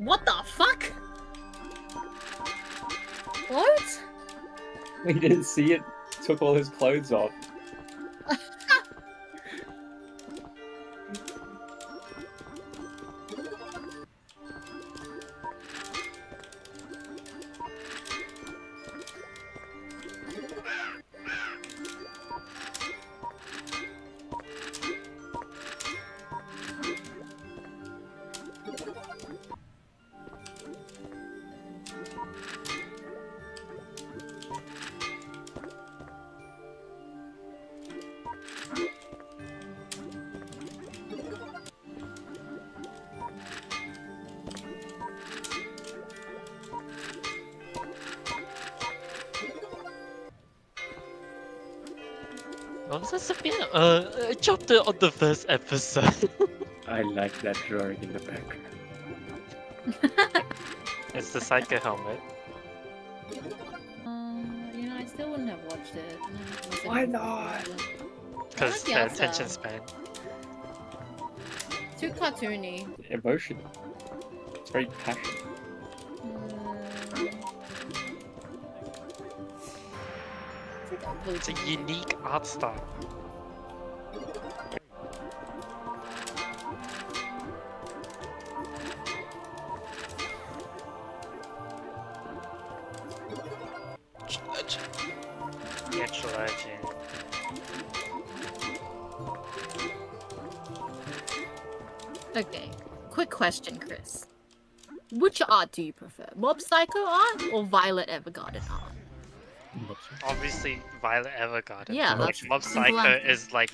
What the fuck? What? We didn't see it. Took all his clothes off. Was this a bit uh, chapter on the first episode? I like that drawing in the background. it's the Psycho helmet. Um, you know, I still wouldn't have watched it. unless it Why not? Because like the attention span. Too cartoony. Emotion. It's very passionate. Mm. It's a unique art style. Okay, quick question, Chris. Which art do you prefer? Mob Psycho art or Violet Evergarden art? Obviously, Violet Evergarden. Yeah, like that's Mob simple Psycho answer. is like